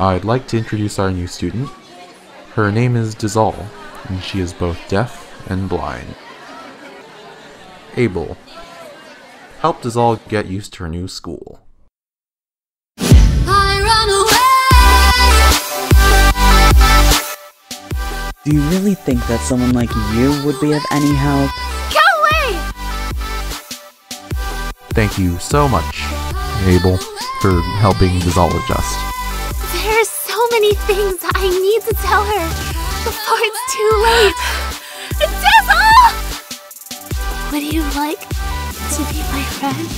I'd like to introduce our new student. Her name is Dizal, and she is both deaf and blind. Abel. Help Dizal get used to her new school. I run away. Do you really think that someone like you would be of any help? Go away! Thank you so much, Abel, for helping Dizal adjust. Many things I need to tell her before it's too late. Dizzle! Would you like to be my friend?